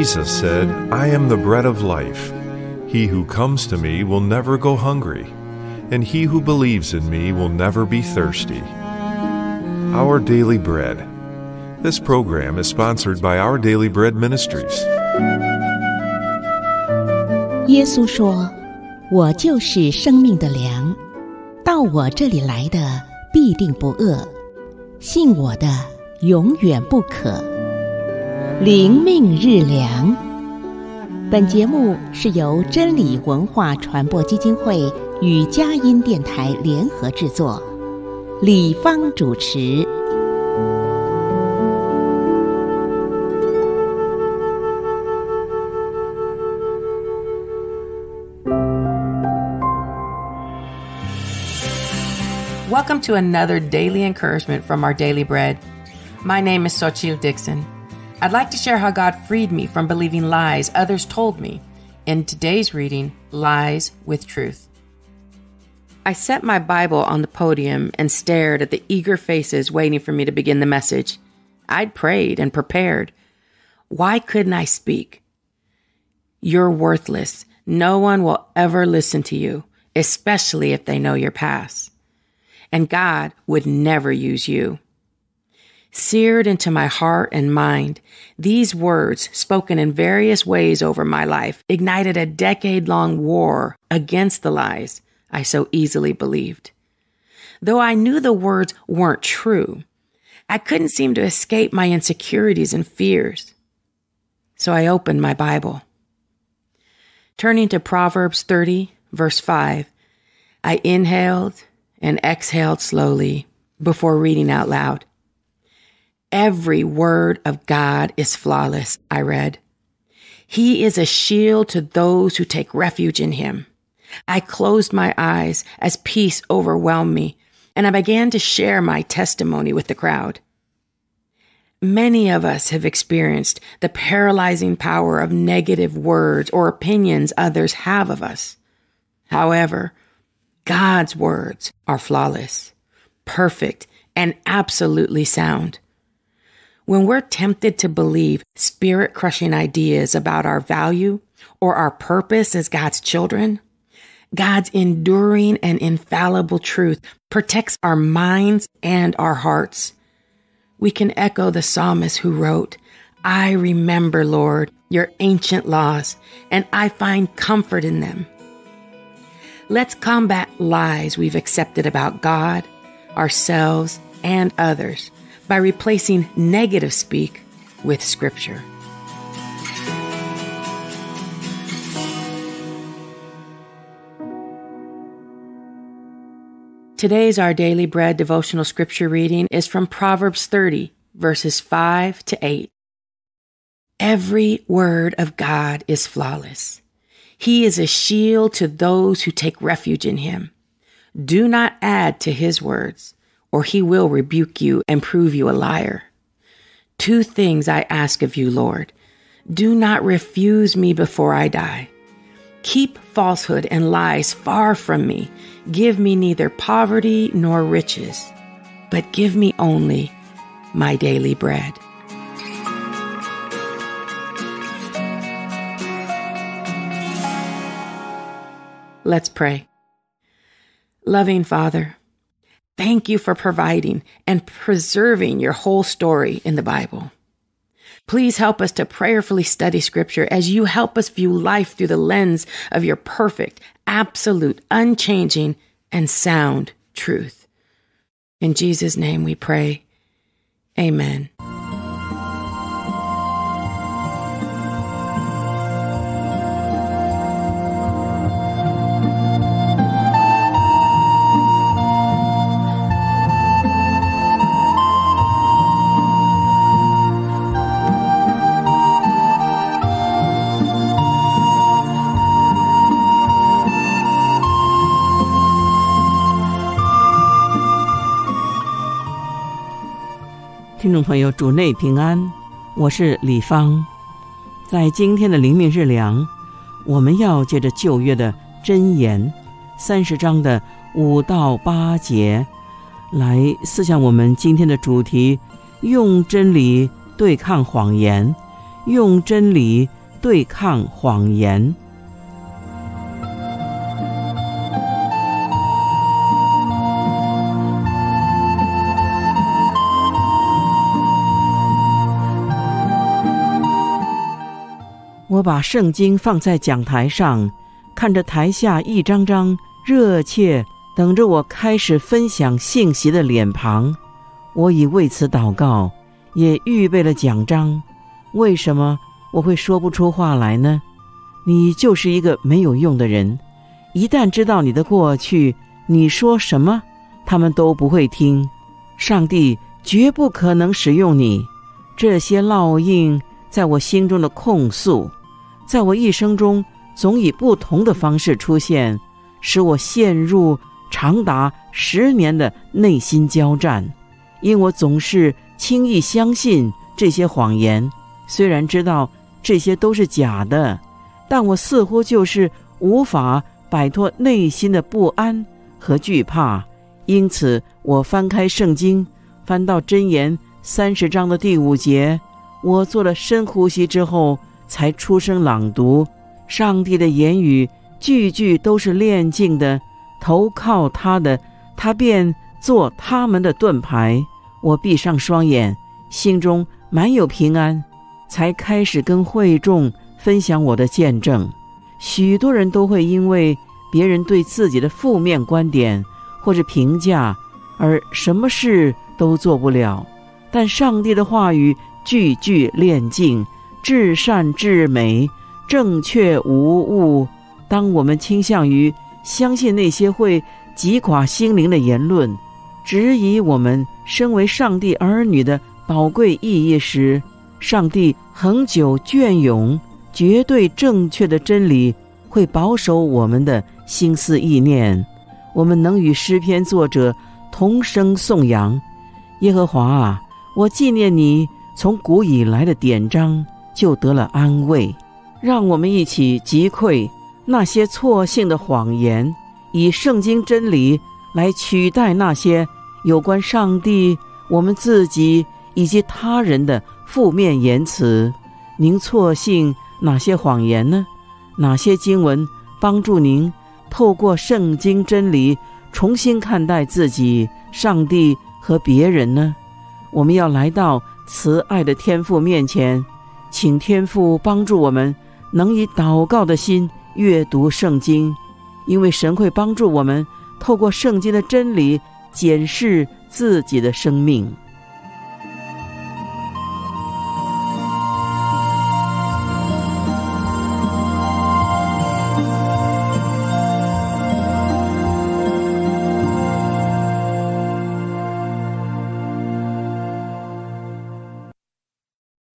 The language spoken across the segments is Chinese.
Jesus said, I am the bread of life. He who comes to me will never go hungry, and he who believes in me will never be thirsty. Our Daily Bread. This program is sponsored by Our Daily Bread Ministries. 耶稣说：“我就是生命的粮，到我这里来的必定不饿，信我的永远不渴。” 灵命日粮。本节目是由真理文化传播基金会与佳音电台联合制作，李芳主持。Welcome to another daily encouragement from our daily bread. My name is Sochil Dixon. I'd like to share how God freed me from believing lies others told me in today's reading, Lies with Truth. I set my Bible on the podium and stared at the eager faces waiting for me to begin the message. I'd prayed and prepared. Why couldn't I speak? You're worthless. No one will ever listen to you, especially if they know your past. And God would never use you seared into my heart and mind. These words, spoken in various ways over my life, ignited a decade long war against the lies I so easily believed. Though I knew the words weren't true, I couldn't seem to escape my insecurities and fears. So I opened my Bible. Turning to Proverbs 30, verse 5, I inhaled and exhaled slowly before reading out loud. Every word of God is flawless, I read. He is a shield to those who take refuge in him. I closed my eyes as peace overwhelmed me, and I began to share my testimony with the crowd. Many of us have experienced the paralyzing power of negative words or opinions others have of us. However, God's words are flawless, perfect, and absolutely sound. When we're tempted to believe spirit crushing ideas about our value or our purpose as God's children, God's enduring and infallible truth protects our minds and our hearts. We can echo the psalmist who wrote, I remember, Lord, your ancient laws, and I find comfort in them. Let's combat lies we've accepted about God, ourselves, and others by replacing negative speak with scripture. Today's Our Daily Bread devotional scripture reading is from Proverbs 30, verses 5 to 8. Every word of God is flawless. He is a shield to those who take refuge in him. Do not add to his words or he will rebuke you and prove you a liar. Two things I ask of you, Lord. Do not refuse me before I die. Keep falsehood and lies far from me. Give me neither poverty nor riches, but give me only my daily bread. Let's pray. Loving Father, Thank you for providing and preserving your whole story in the Bible. Please help us to prayerfully study scripture as you help us view life through the lens of your perfect, absolute, unchanging, and sound truth. In Jesus' name we pray. Amen. 听众朋友，主内平安，我是李芳。在今天的灵命日粮，我们要借着旧约的箴言三十章的五到八节，来思想我们今天的主题：用真理对抗谎言，用真理对抗谎言。我把圣经放在讲台上，看着台下一张张热切等着我开始分享信息的脸庞，我已为此祷告，也预备了奖章。为什么我会说不出话来呢？你就是一个没有用的人。一旦知道你的过去，你说什么，他们都不会听。上帝绝不可能使用你。这些烙印在我心中的控诉。在我一生中，总以不同的方式出现，使我陷入长达十年的内心交战。因我总是轻易相信这些谎言，虽然知道这些都是假的，但我似乎就是无法摆脱内心的不安和惧怕。因此，我翻开圣经，翻到箴言三十章的第五节，我做了深呼吸之后。才出声朗读，上帝的言语句句都是炼净的，投靠他的，他便做他们的盾牌。我闭上双眼，心中满有平安，才开始跟会众分享我的见证。许多人都会因为别人对自己的负面观点或者评价而什么事都做不了，但上帝的话语句句炼净。至善至美，正确无误。当我们倾向于相信那些会击垮心灵的言论，质疑我们身为上帝儿女的宝贵意义时，上帝恒久隽永、绝对正确的真理会保守我们的心思意念。我们能与诗篇作者同声颂扬：耶和华啊，我纪念你从古以来的典章。就得了安慰，让我们一起击溃那些错性的谎言，以圣经真理来取代那些有关上帝、我们自己以及他人的负面言辞。您错信哪些谎言呢？哪些经文帮助您透过圣经真理重新看待自己、上帝和别人呢？我们要来到慈爱的天父面前。请天父帮助我们，能以祷告的心阅读圣经，因为神会帮助我们透过圣经的真理检视自己的生命。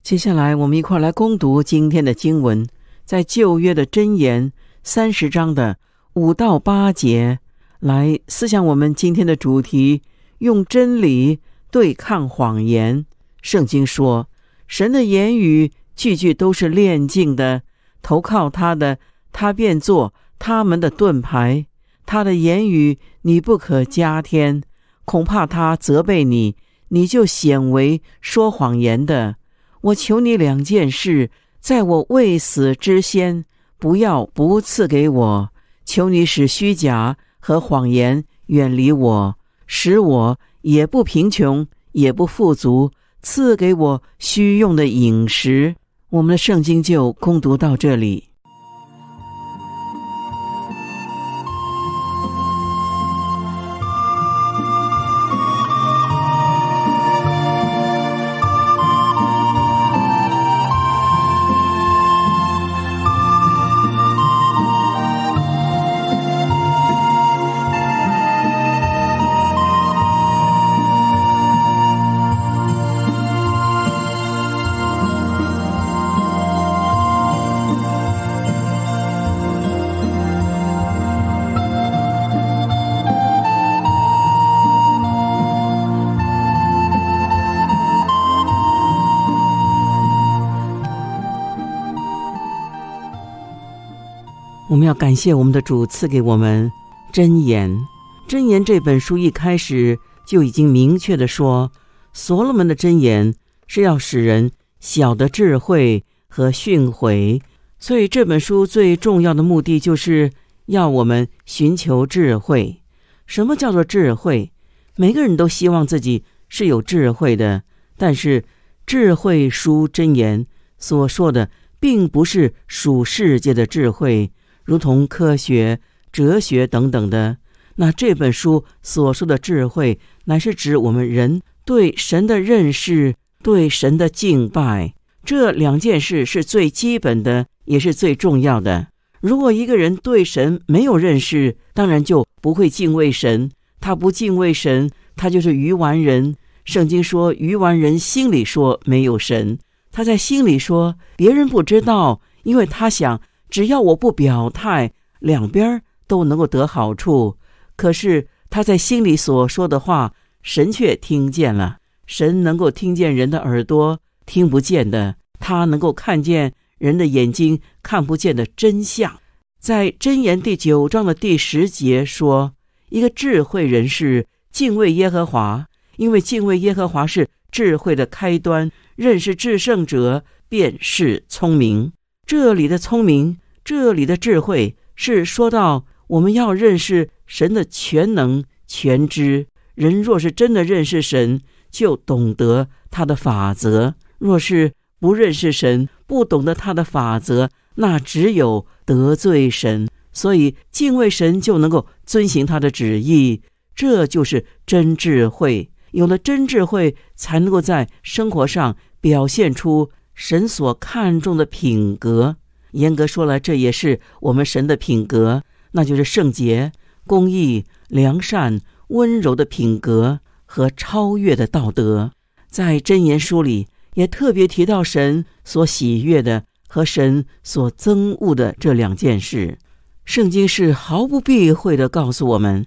接下来，我们一块来攻读今天的经文，在旧约的箴言三十章的五到八节，来思想我们今天的主题：用真理对抗谎言。圣经说，神的言语句句都是炼净的，投靠他的，他便做他们的盾牌。他的言语你不可加添，恐怕他责备你，你就显为说谎言的。我求你两件事，在我未死之先，不要不赐给我。求你使虚假和谎言远离我，使我也不贫穷，也不富足，赐给我需用的饮食。我们的圣经就攻读到这里。要感谢我们的主赐给我们真言。真言这本书一开始就已经明确的说，所罗门的真言是要使人晓得智慧和训诲。所以这本书最重要的目的就是要我们寻求智慧。什么叫做智慧？每个人都希望自己是有智慧的，但是智慧书真言所说的，并不是属世界的智慧，如同科学、哲学等等的。那这本书所说的智慧，乃是指我们人对神的认识、对神的敬拜，这两件事是最基本的，也是最重要的。如果一个人对神没有认识，当然就不会敬畏神。他不敬畏神，他就是愚顽人。圣经说，愚顽人心里说没有神，他在心里说别人不知道，因为他想只要我不表态，两边都能够得好处。可是他在心里所说的话，神却听见了。神能够听见人的耳朵听不见的，他能够看见人的眼睛看不见的真相。在箴言第九章的第十节说：“一个智慧人士敬畏耶和华，因为敬畏耶和华是智慧的开端。认识至圣者便是聪明。”这里的聪明，这里的智慧，是说到我们要认识。神的全能全知，人若是真的认识神，就懂得他的法则；若是不认识神，不懂得他的法则，那只有得罪神。所以敬畏神，就能够遵行他的旨意，这就是真智慧。有了真智慧，才能够在生活上表现出神所看重的品格。严格说来，这也是我们神的品格，那就是圣洁。公义、良善、温柔的品格和超越的道德，在箴言书里也特别提到神所喜悦的和神所憎恶的这两件事。圣经是毫不避讳的告诉我们，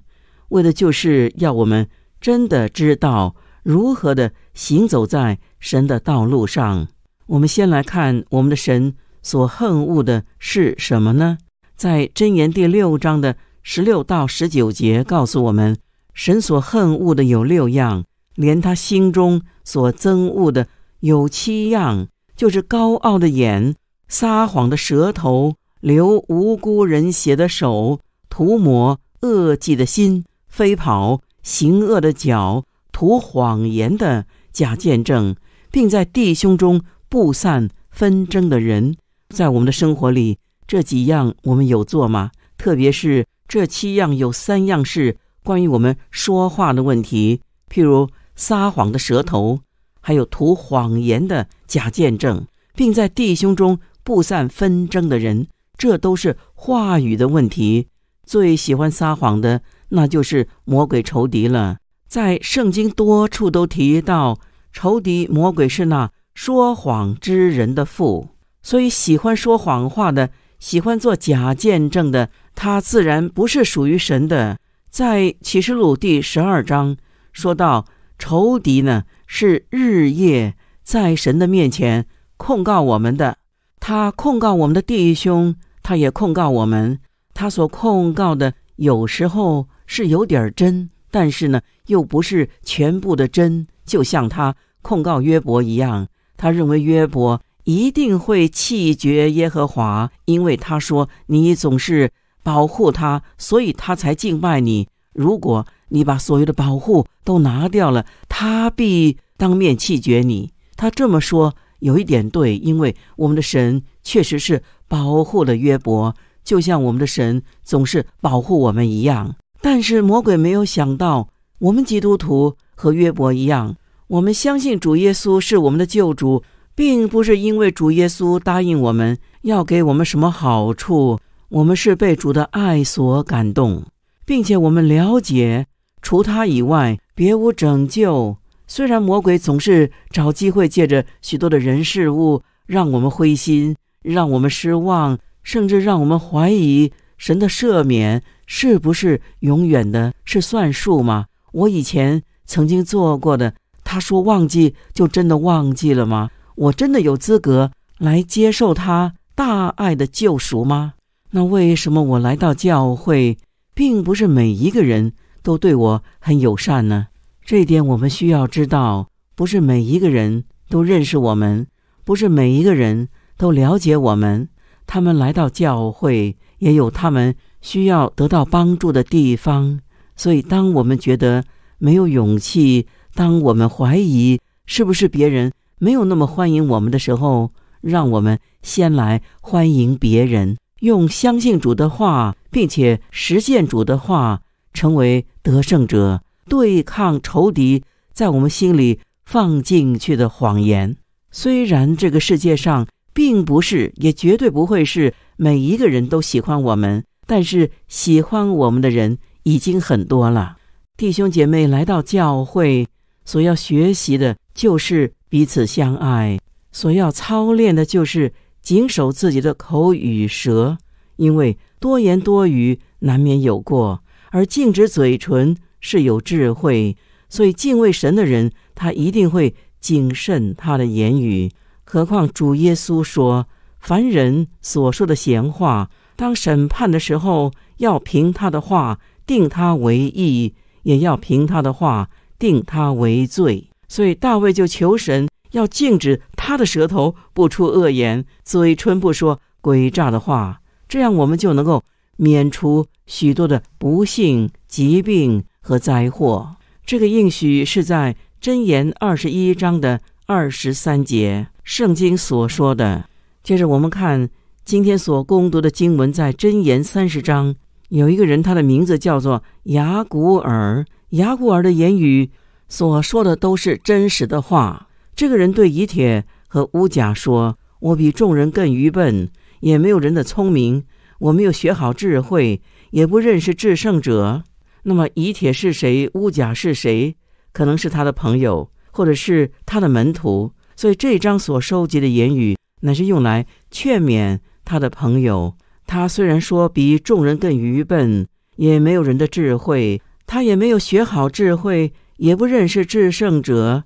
为的就是要我们真的知道如何的行走在神的道路上。我们先来看我们的神所恨恶的是什么呢？在箴言第六章的。十六到十九节告诉我们，神所恨恶的有六样，连他心中所憎恶的有七样，就是高傲的眼、撒谎的舌头、流无辜人血的手、涂抹恶迹的心、飞跑行恶的脚、图谎言的假见证，并在弟兄中布散纷争的人。在我们的生活里，这几样我们有做吗？特别是。这七样有三样是关于我们说话的问题，譬如撒谎的舌头，还有图谎言的假见证，并在弟兄中布散纷争的人，这都是话语的问题。最喜欢撒谎的，那就是魔鬼仇敌了。在圣经多处都提到，仇敌魔鬼是那说谎之人的父，所以喜欢说谎话的，喜欢做假见证的。他自然不是属于神的。在启示录第十二章说到，仇敌呢是日夜在神的面前控告我们的。他控告我们的弟兄，他也控告我们。他所控告的有时候是有点真，但是呢又不是全部的真。就像他控告约伯一样，他认为约伯一定会气绝耶和华，因为他说你总是。保护他，所以他才敬拜你。如果你把所有的保护都拿掉了，他必当面气绝你。他这么说有一点对，因为我们的神确实是保护了约伯，就像我们的神总是保护我们一样。但是魔鬼没有想到，我们基督徒和约伯一样，我们相信主耶稣是我们的救主，并不是因为主耶稣答应我们要给我们什么好处。我们是被主的爱所感动，并且我们了解，除他以外别无拯救。虽然魔鬼总是找机会借着许多的人事物让我们灰心，让我们失望，甚至让我们怀疑神的赦免是不是永远的，是算数吗？我以前曾经做过的，他说忘记就真的忘记了吗？我真的有资格来接受他大爱的救赎吗？那为什么我来到教会，并不是每一个人都对我很友善呢？这一点我们需要知道，不是每一个人都认识我们，不是每一个人都了解我们，他们来到教会也有他们需要得到帮助的地方。所以，当我们觉得没有勇气，当我们怀疑是不是别人没有那么欢迎我们的时候，让我们先来欢迎别人，用相信主的话，并且实践主的话，成为得胜者，对抗仇敌在我们心里放进去的谎言。虽然这个世界上并不是，也绝对不会是每一个人都喜欢我们，但是喜欢我们的人已经很多了。弟兄姐妹来到教会，所要学习的就是彼此相爱，所要操练的就是谨守自己的口与舌，因为多言多语难免有过，而禁止嘴唇是有智慧。所以敬畏神的人，他一定会。谨慎他的言语，何况主耶稣说：“凡人所说的闲话，当审判的时候，要凭他的话定他为义，也要凭他的话定他为罪。”所以大卫就求神要禁止他的舌头不出恶言，嘴唇不说诡诈的话，这样我们就能够免除许多的不幸、疾病和灾祸。这个应许是在。箴言二十一章的二十三节，圣经所说的。接着我们看今天所攻读的经文，在箴言三十章，有一个人，他的名字叫做雅古尔。雅古尔的言语所说的都是真实的话。这个人对以铁和乌甲说：“我比众人更愚笨，也没有人的聪明。我没有学好智慧，也不认识制胜者。”那么以铁是谁？乌甲是谁？可能是他的朋友，或者是他的门徒，所以这章所收集的言语乃是用来劝勉他的朋友。他虽然说比众人更愚笨，也没有人的智慧，他也没有学好智慧，也不认识制胜者。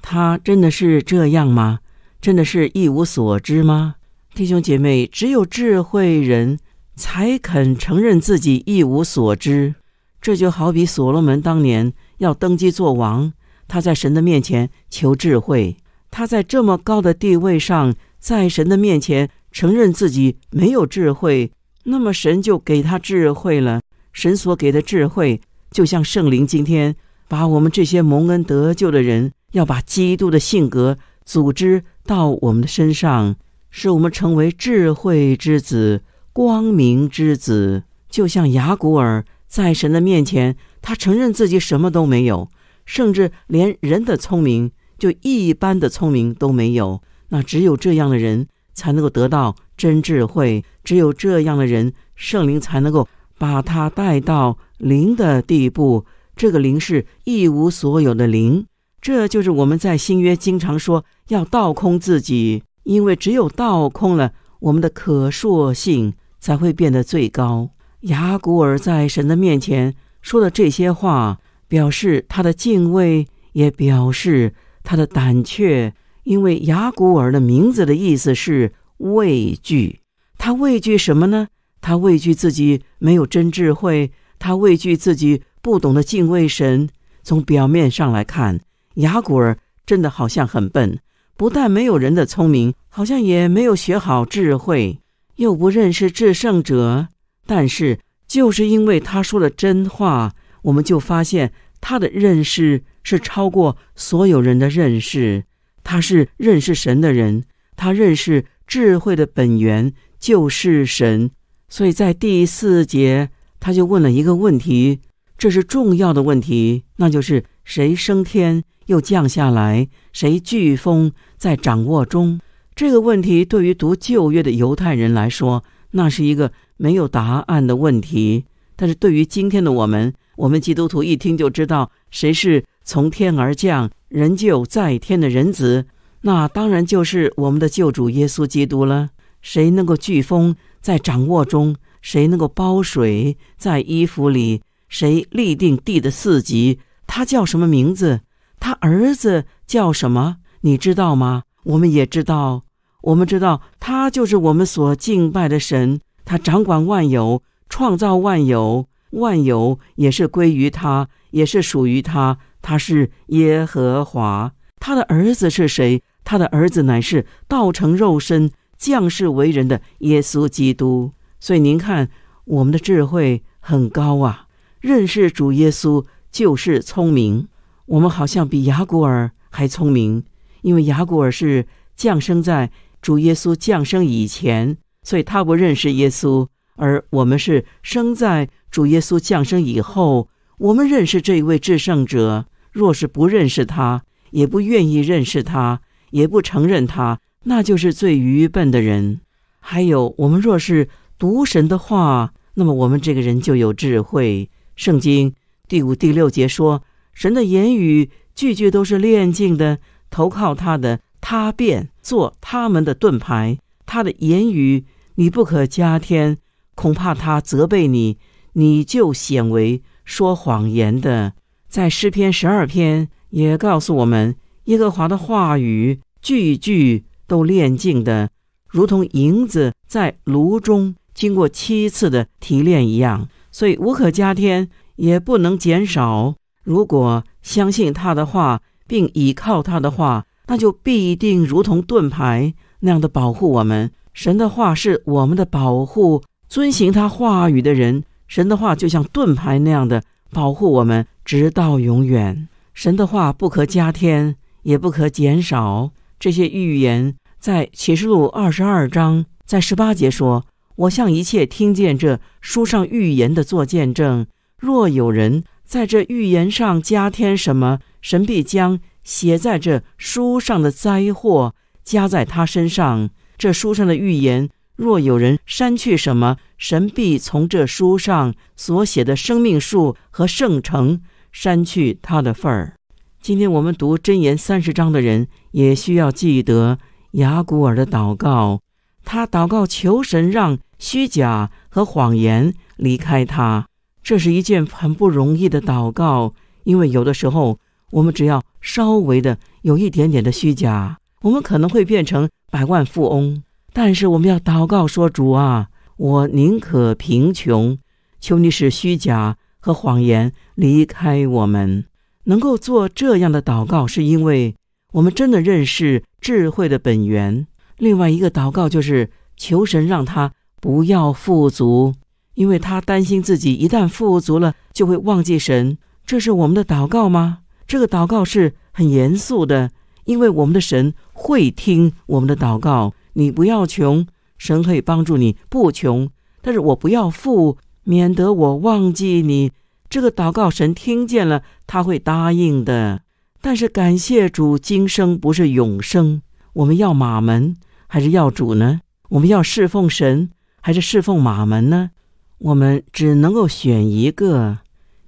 他真的是这样吗？真的是一无所知吗？弟兄姐妹，只有智慧人才肯承认自己一无所知。这就好比所罗门当年。要登基做王，他在神的面前求智慧。他在这么高的地位上，在神的面前承认自己没有智慧，那么神就给他智慧了。神所给的智慧，就像圣灵今天把我们这些蒙恩得救的人，要把基督的性格组织到我们的身上，使我们成为智慧之子、光明之子，就像雅古尔在神的面前。他承认自己什么都没有，甚至连人的聪明，就一般的聪明都没有。那只有这样的人才能够得到真智慧，只有这样的人，圣灵才能够把他带到灵的地步。这个灵是一无所有的灵，这就是我们在新约经常说要倒空自己，因为只有倒空了，我们的可塑性才会变得最高。雅古尔在神的面前。说的这些话，表示他的敬畏，也表示他的胆怯。因为雅古尔的名字的意思是畏惧。他畏惧什么呢？他畏惧自己没有真智慧，他畏惧自己不懂得敬畏神。从表面上来看，雅古尔真的好像很笨，不但没有人的聪明，好像也没有学好智慧，又不认识至圣者。但是。就是因为他说了真话，我们就发现他的认识是超过所有人的认识。他是认识神的人，他认识智慧的本源就是神。所以在第四节，他就问了一个问题，这是重要的问题，那就是谁升天又降下来，谁飓风在掌握中？这个问题对于读旧约的犹太人来说，那是一个。没有答案的问题，但是对于今天的我们，我们基督徒一听就知道谁是从天而降、人就在天的人子，那当然就是我们的救主耶稣基督了。谁能够飓风在掌握中？谁能够包水在衣服里？谁立定地的四极？他叫什么名字？他儿子叫什么？你知道吗？我们也知道，我们知道他就是我们所敬拜的神。他掌管万有，创造万有，万有也是归于他，也是属于他。他是耶和华。他的儿子是谁？他的儿子乃是道成肉身，降世为人的耶稣基督。所以您看，我们的智慧很高啊！认识主耶稣就是聪明。我们好像比雅古尔还聪明，因为雅古尔是降生在主耶稣降生以前，所以他不认识耶稣；而我们是生在主耶稣降生以后，我们认识这一位至圣者。若是不认识他，也不愿意认识他，也不承认他，那就是最愚笨的人。还有，我们若是读神的话，那么我们这个人就有智慧。圣经第五、第六节说，神的言语句句都是炼净的，投靠他的，他便做他们的盾牌。他的言语你不可加添，恐怕他责备你，你就显为说谎言的。在诗篇十二篇也告诉我们，耶和华的话语句句都炼净的，如同银子在炉中经过七次的提炼一样，所以无可加添，也不能减少。如果相信他的话，并倚靠他的话，那就必定如同盾牌那样的保护我们。神的话是我们的保护，遵行他话语的人，神的话就像盾牌那样的保护我们。直到永远，神的话不可加添，也不可减少。这些预言在启示录二十二章，在十八节说：“我向一切听见这书上预言的做见证。若有人在这预言上加添什么，神必将写在这书上的灾祸加在他身上。这书上的预言，若有人删去什么，神必从这书上所写的生命树和圣城。”删去他的份儿。今天我们读箴言三十章的人，也需要记得雅古尔的祷告。他祷告求神让虚假和谎言离开他，这是一件很不容易的祷告。因为有的时候，我们只要稍微的有一点点的虚假，我们可能会变成百万富翁。但是我们要祷告说：“主啊，我宁可贫穷，求你使虚假。”和谎言离开我们，能够做这样的祷告，是因为我们真的认识智慧的本源。另外一个祷告就是求神让他不要富足，因为他担心自己一旦富足了就会忘记神。这是我们的祷告吗？这个祷告是很严肃的，因为我们的神会听我们的祷告。你不要穷，神可以帮助你不穷，但是我不要富。免得我忘记你，这个祷告神听见了，他会答应的。但是感谢主，今生不是永生。我们要马门还是要主呢？我们要侍奉神还是侍奉马门呢？我们只能够选一个，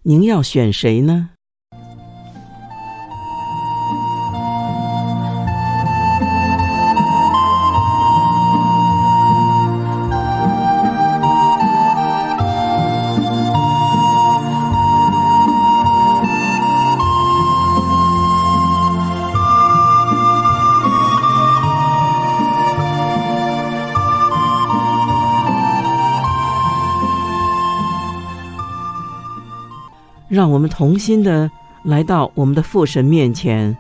您要选谁呢？让我们同心的来到我们的父神面前，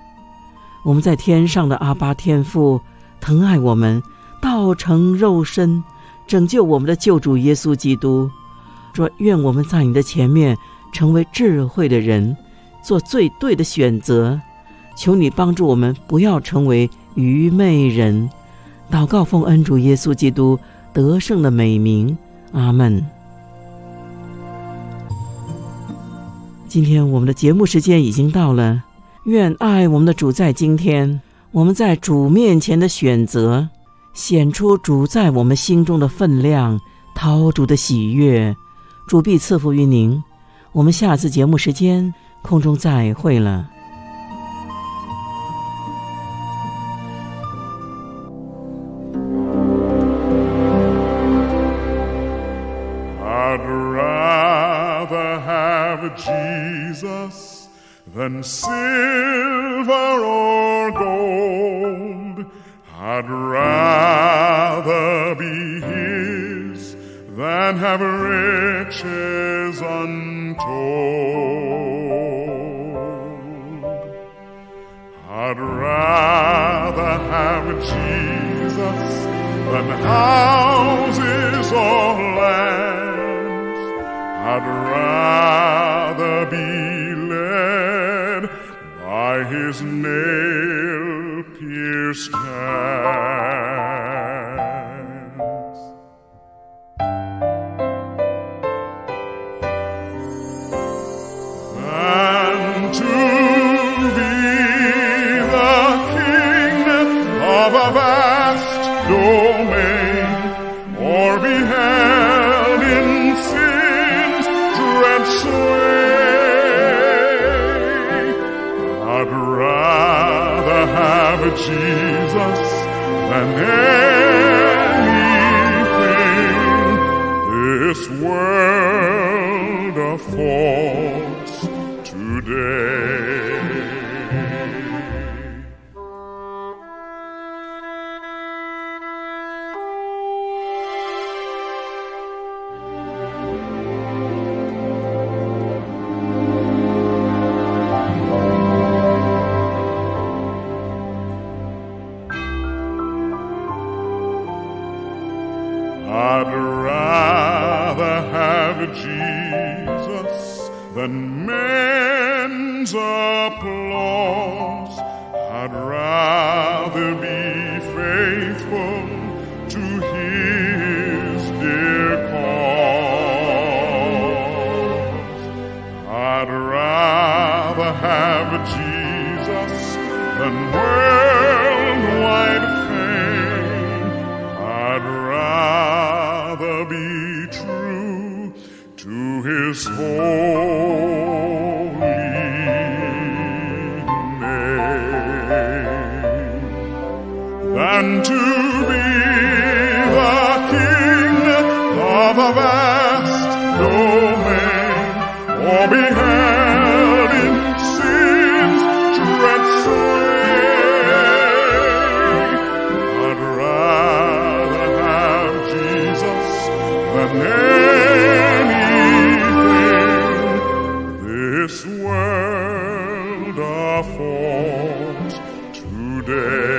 我们在天上的阿巴天父疼爱我们，道成肉身，拯救我们的救主耶稣基督。说愿我们在你的前面成为智慧的人，做最对的选择。求你帮助我们，不要成为愚昧人。祷告奉恩主耶稣基督得胜的美名，阿门。今天我们的节目时间已经到了，愿爱我们的主在今天，我们在主面前的选择，显出主在我们心中的分量，讨主的喜悦，主必赐福于您。我们下次节目时间空中再会了。rather have Jesus than silver or gold. I'd rather be his than have riches untold. I'd rather have Jesus than houses or land. I'd rather be led by his nail pierced hand. forms today.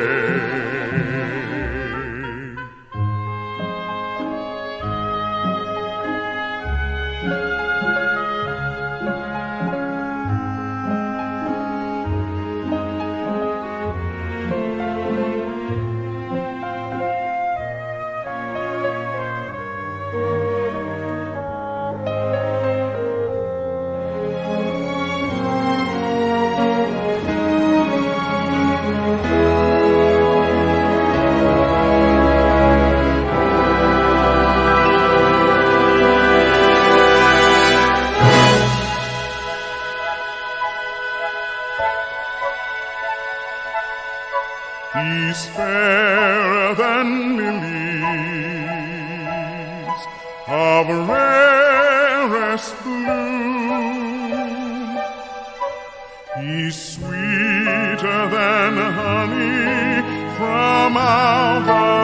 is sweeter than honey from our heart.